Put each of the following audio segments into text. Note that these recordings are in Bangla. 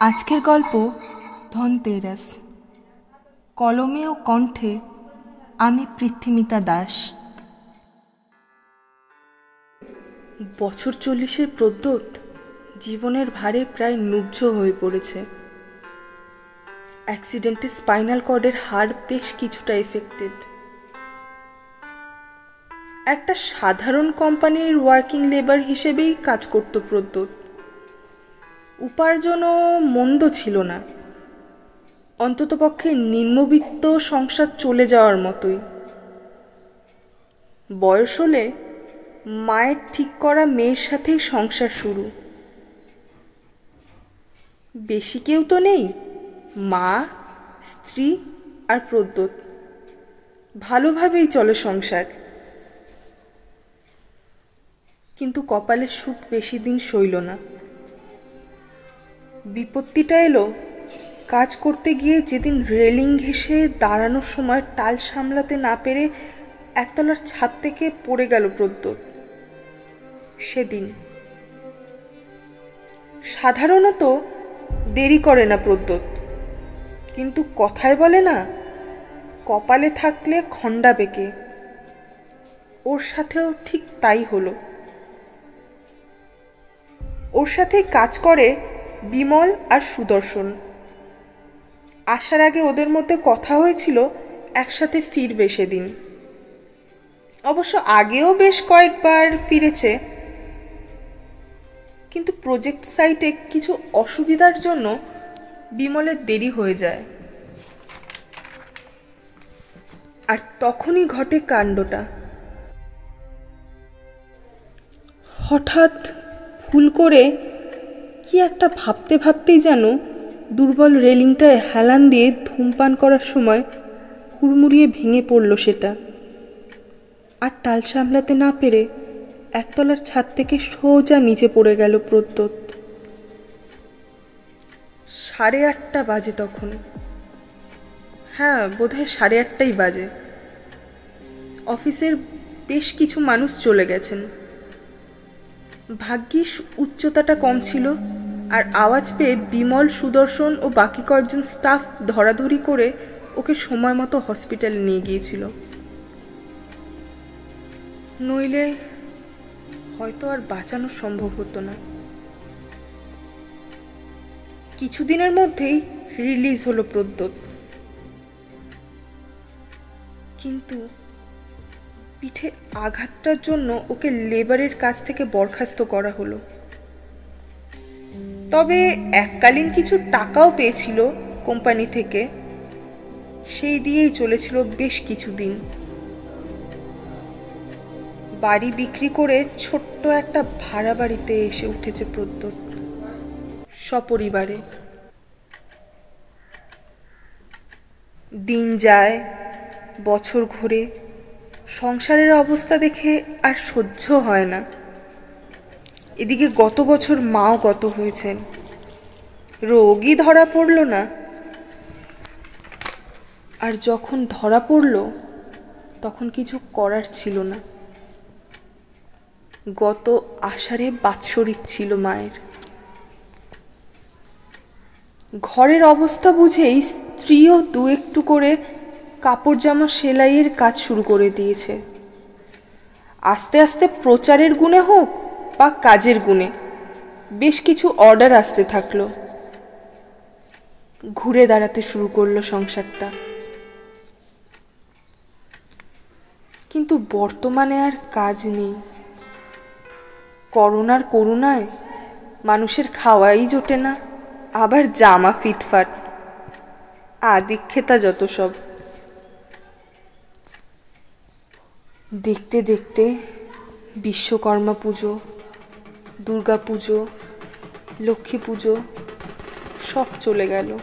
আজকের গল্প ধনতেরাস। কলমে ও কণ্ঠে আমি পৃথিমিতা দাস। বছর চল্লিশের প্রদ্যোত জীবনের ভারে প্রায় নুব্জ হয়ে পড়েছে। অ্যাক্সিডেন্টে স্পাইনাল কর্ডের হাড় বেশ কিছুটা এফেক্টেড। একটা সাধারণ কোম্পানির ওয়ার্কিং লেবার হিসেবেই কাজ করত প্রদ্যোত। উপার্জনও মন্দ ছিল না। অন্ততপক্ষে নিম্নবিত্ত সংসার চলে যাওয়ার মতোই। বয়স হলে মায়ের ঠিক করা মেয়ের সাথেই সংসার শুরু। বেশি কেউ তো নেই, মা, স্ত্রী আর প্রদ্যোত। ভালোভাবেই চলে সংসার। কিন্তু কপালের সুখ বেশি দিন সইল না। বিপত্তিটা এলো। কাজ করতে গিয়ে যেদিন রেলিং ঘেসে দাঁড়ানোর সময় টাল সামলাতে না পেরে একতলার ছাদ থেকে পড়ে গেল প্রদ্যোত সেদিন। সাধারণত দেরি করে না প্রদ্যোত কিন্তু কথায় বলে না, কপালে থাকলে খণ্ডা বেঁকে। ওর সাথেও ঠিক তাই হলো। ওর সাথে কাজ করে বিমল আর সুদর্শন। আসার আগে ওদের মধ্যে কথা হয়েছিল একসাথে ফিরবে সেদিন। অবশ্য আগেও বেশ কয়েকবার ফিরেছে। কিন্তু প্রজেক্ট সাইটে কিছু অসুবিধার জন্য বিমলের দেরি হয়ে যায়। আর তখনই ঘটে কাণ্ডটা। হঠাৎ ভুল করে কি একটা ভাবতে ভাবতেই যেন দুর্বল রেলিংটায় হেলান দিয়ে ধূমপান করার সময় হুড়মুড়িয়ে ভেঙে পড়ল সেটা। আর টাল সামলাতে না পেরে একতলার ছাদ থেকে সোজা নিচে পড়ে গেল প্রদ্যোত সাড়ে আটটা বাজে তখন। হ্যাঁ বোধহয় সাড়ে আটটাই বাজে। অফিসের বেশ কিছু মানুষ চলে গেছেন। ভাগ্যিস উচ্চতাটা কম ছিল। আর আওয়াজ পেয়ে বিমল, সুদর্শন ও বাকি কয়েকজন স্টাফ ধরাধরি করে ওকে সময় মতো হসপিটালে নিয়ে গিয়েছিল। নইলে হয়তো আর বাঁচানো সম্ভব হতো না। কিছুদিনের মধ্যেই রিলিজ হলো প্রদ্যোত। কিন্তু পিঠে আঘাতটার জন্য ওকে লেবারের কাছ থেকে বরখাস্ত করা হলো। তবে এককালীন কিছু টাকাও পেয়েছিল কোম্পানি থেকে। সেই দিয়েই চলেছিল বেশ কিছুদিন। বাড়ি বিক্রি করে ছোট্ট একটা ভাড়া বাড়িতে এসে উঠেছে প্রদ্যোত সপরিবারে। দিন যায়, বছর ঘোরে। সংসারের অবস্থা দেখে আর সহ্য হয় না। এদিকে গত বছর মাও গত হয়েছেন। রোগই ধরা পড়ল না। আর যখন ধরা পড়ল, তখন কিছু করার ছিল না। গত আষাঢ়ে বাৎসরিক ছিল মায়ের। ঘরের অবস্থা বুঝেই স্ত্রীও দু একটু করে কাপড় জামা সেলাইয়ের কাজ শুরু করে দিয়েছে। আস্তে আস্তে প্রচারের গুণে হোক বা কাজের গুণে বেশ কিছু অর্ডার আসতে থাকল। ঘুরে দাঁড়াতে শুরু করল সংসারটা। কিন্তু বর্তমানে আর কাজ নেই। করোনার করুণায় মানুষের খাওয়াই জোটে না, আবার জামা ফিটফাট, আদিক্ষেতা যত সব। দেখতে দেখতে বিশ্বকর্মা পুজো দুর্গা পুজো, লক্ষ্মী পুজো, সব চলে গেল।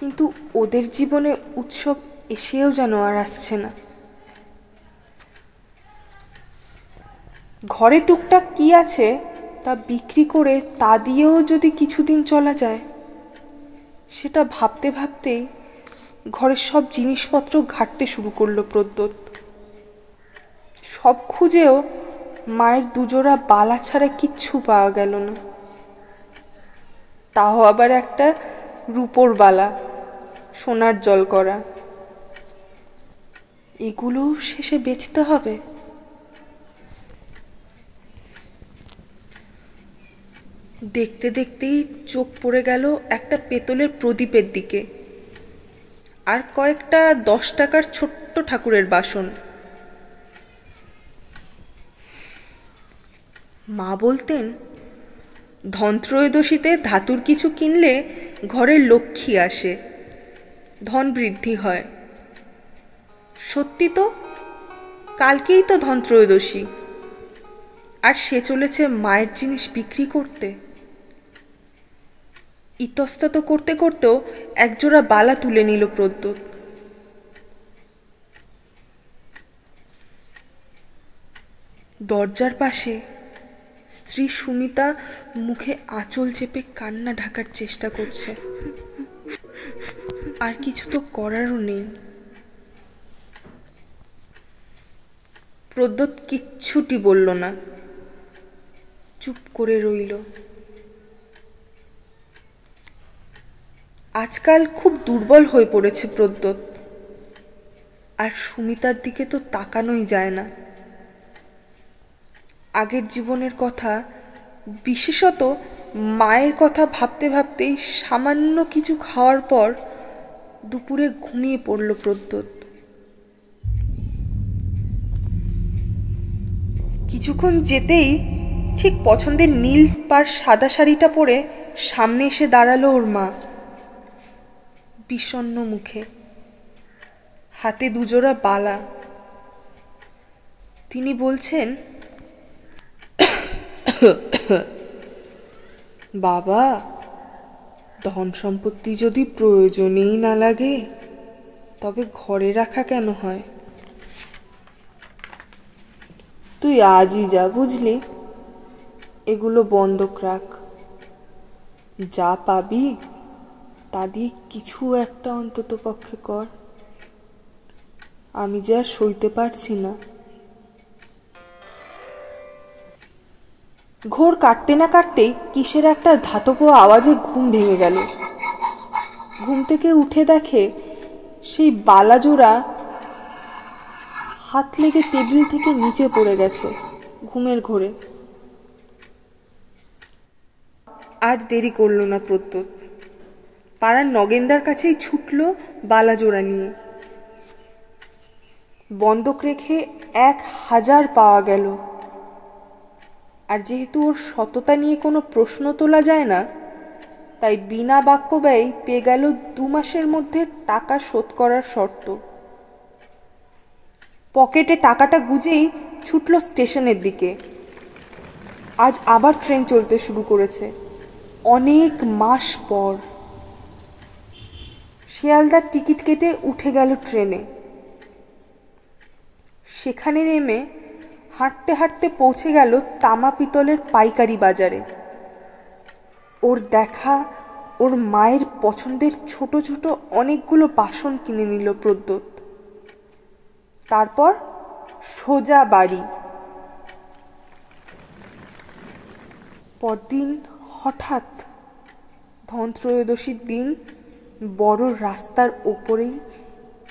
কিন্তু ওদের জীবনে উৎসব এসেও যেন আর আসছে না। ঘরে টুকটাক কি আছে তা বিক্রি করে তা দিয়েও যদি কিছুদিন চলা যায়, সেটা ভাবতে ভাবতেই ঘরের সব জিনিসপত্র ঘাটতে শুরু করল প্রদ্যোত সব খুঁজেও মায়ের দুজোড়া বালা ছাড়া কিচ্ছু পাওয়া গেল না। তাও আবার একটা রূপোর বালা, সোনার জল করা। এগুলো শেষে বেচতে হবে। দেখতে দেখতেই চোখ পড়ে গেল একটা পেতলের প্রদীপের দিকে। আর কয়েকটা দশ টাকার ছোট্ট ঠাকুরের বাসন। মা বলতেন, ধনত্রয়োদশীতে ধাতুর কিছু কিনলে ঘরের লক্ষ্মী আসে, ধন বৃদ্ধি হয়। সত্যি তো? কালকেই তো ধনত্রয়োদশী। আর সে চলেছে মায়ের জিনিস বিক্রি করতে। ইতস্তত করতে করতেও একজোড়া বালা তুলে নিল প্রদ্যোৎ। দরজার পাশে স্ত্রী সুমিতা মুখে আঁচল চেপে কান্না ঢাকার চেষ্টা করছে। আর কিছু তো করারও নেই। প্রদ্যোৎ কিচ্ছুটি বলল না। চুপ করে রইল। আজকাল খুব দুর্বল হয়ে পড়েছে প্রদ্যোৎ আর সুমিতার দিকে তো তাকানোই যায় না। আগের জীবনের কথা, বিশেষত মায়ের কথা ভাবতে ভাবতেই সামান্য কিছু খাওয়ার পর দুপুরে ঘুমিয়ে পড়ল প্রদ্যোৎ। কিছুক্ষণ যেতেই ঠিক পছন্দের নীল পার সাদা শাড়িটা পরে সামনে এসে দাঁড়াল ওর মা। বিষণ্ন মুখে। হাতে দুজোড়া বালা। তিনি বলছেন বাবা, ধন সম্পত্তি যদি প্রয়োজনেই না লাগে, তবে ঘরে রাখা কেন হয়? তুই আজই যা, বুঝলি? এগুলো বন্ধক রাখ। যা পাবি, তা দিয়ে কিছু একটা অন্তত পক্ষে কর। আমি যে আর সইতে পারছি না। ঘোর কাটতে না কাটতেই কিসের একটা ধাতব আওয়াজে ঘুম ভেঙে গেল। ঘুম থেকে উঠে দেখে সেই বালাজোড়া হাত লেগে টেবিল থেকে নিচে পড়ে গেছে ঘুমের ঘোরে। আর দেরি করল না প্রত্যুত পাড়ার নগেন্দার কাছেই ছুটল বালাজোড়া নিয়ে। বন্ধক রেখে এক হাজার পাওয়া গেল। আর যেহেতু ওর সততা নিয়ে কোনো প্রশ্ন তোলা যায় না, তাই বিনা বাক্য ব্যয় পেয়ে গেল দু মাসের মধ্যে টাকা শোধ করার শর্ত। পকেটে টাকাটা গুজেই ছুটল স্টেশনের দিকে। আজ আবার ট্রেন চলতে শুরু করেছে। অনেক মাস পর। শিয়ালদার টিকিট কেটে উঠে গেল ট্রেনে। সেখানে নেমে হাঁটতে হাঁটতে পৌঁছে গেল তামা পিতলের পাইকারি বাজারে। ওর দেখা, ওর মায়ের পছন্দের ছোট ছোট অনেকগুলো বাসন কিনে নিল প্রদ্যোৎ তারপর সোজা বাড়ি। পরদিন হঠাৎ ধনত্রয়োদশীর দিন বড় রাস্তার ওপরেই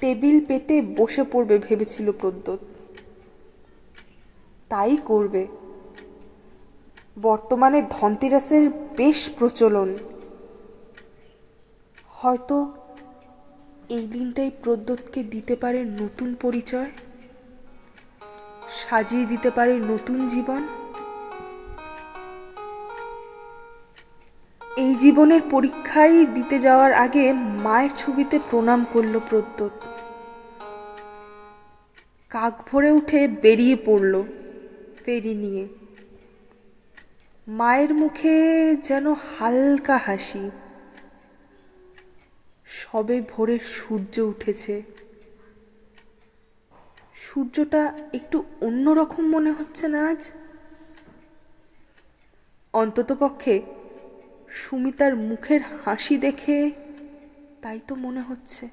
টেবিল পেতে বসে পড়বে ভেবেছিল প্রদ্যোৎ তাই করবে। বর্তমানে ধনতেরাসের বেশ প্রচলন। হয়তো এই দিনটাই প্রদ্যোৎকে দিতে পারে নতুন পরিচয়, সাজিয়ে দিতে পারে নতুন জীবন। এই জীবনের পরীক্ষায় দিতে যাওয়ার আগে মায়ের ছবিতে প্রণাম করল প্রদ্যোৎ কাক ভরে উঠে বেরিয়ে পড়ল। ফেরি নিয়ে। মায়ের মুখে যেন হালকা হাসি। সবে ভোরের সূর্য উঠেছে। সূর্যটা একটু অন্যরকম মনে হচ্ছে না আজ? অন্ততপক্ষে সুমিতার মুখের হাসি দেখে তাই তো মনে হচ্ছে।